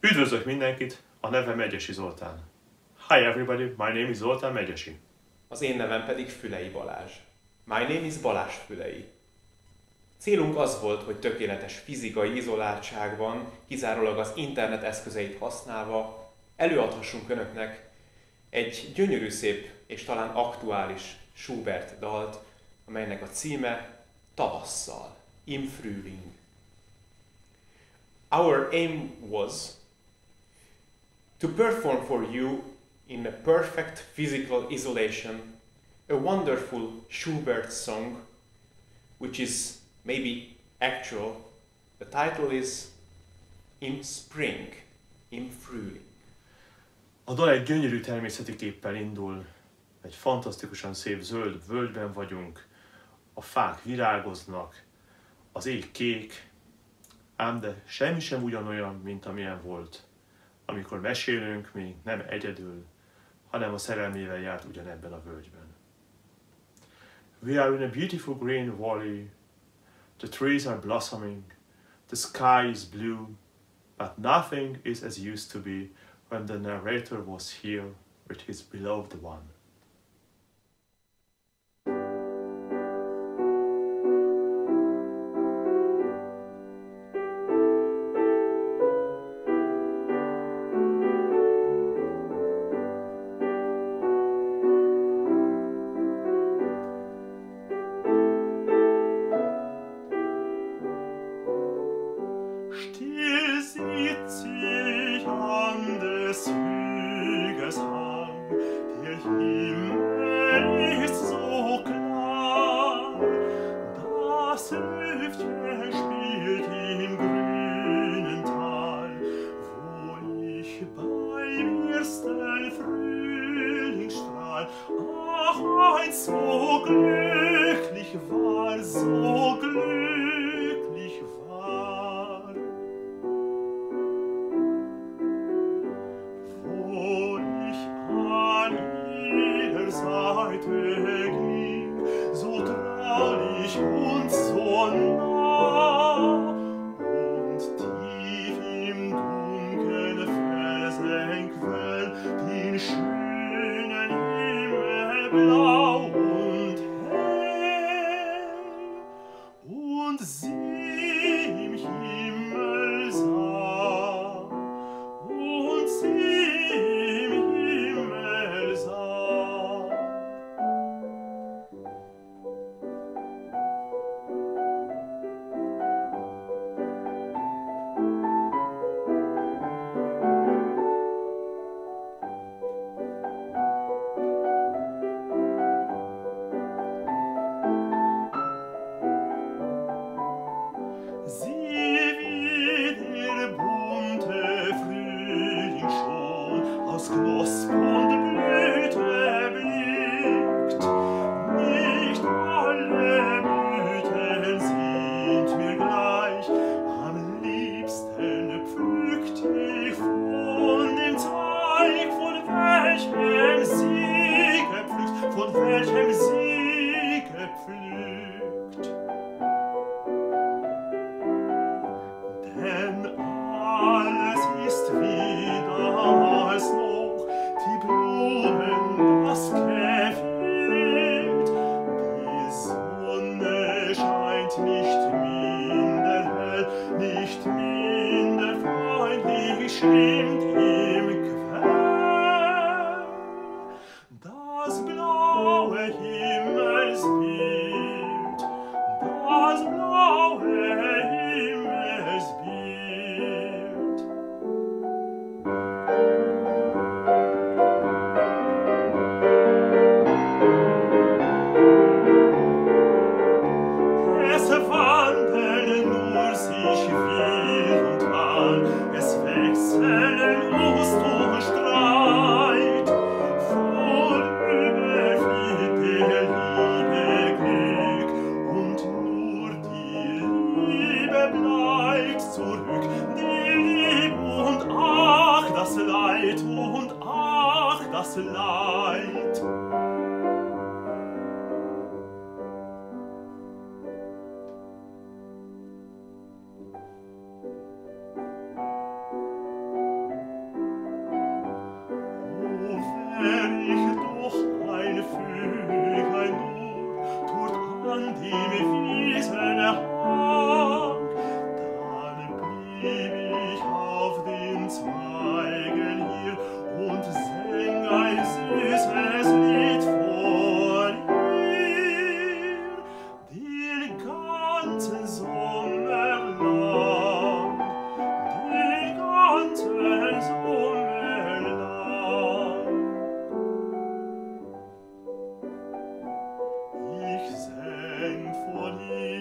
Üdvözlök mindenkit, a nevem Megyesi Zoltán. Hi everybody, my name is Zoltán Megyesi. Az én nevem pedig Fülei Balázs. My name is Balázs Fülei. Célunk az volt, hogy tökéletes fizikai izoláltságban, kizárólag az internet eszközeit használva előadhassunk Önöknek egy gyönyörű szép és talán aktuális Schubert dalt, amelynek a címe Tavasszal, Im Frühling. Our aim was to perform for you in a perfect physical isolation a wonderful Schubert song, which is maybe actual. The title is In Spring, in Frühling. A dal egy gyönyörű természeti képpel indul, egy fantasztikusan szép zöld völgyben vagyunk, a fák virágoznak, az ég kék, ám de semmi sem ugyanolyan, mint amilyen volt, amikor mesélünk, még nem egyedül, hanem a szerelmével járt ugyanebben a völgyben. We are in a beautiful green valley. The trees are blossoming. The sky is blue. But nothing is as used to be when the narrator was here with his beloved one. ist so klar, das Lüftchen spielt im grünen Tal, wo ich beim ersten Frühlingsstrahl ach, einst so glücklich war, so glücklich, Seite welchem sie gepflückt, von welchem sie gepflückt. Denn alles ist wie damals noch, die Blumen, das Gefild, die Sonne scheint nicht minder hell, nicht minder freundlich stimmt im Liebe bleibt zurück, die Lieb und ach, das Leid, und ach, das Leid. Oh, Ferry, For vor.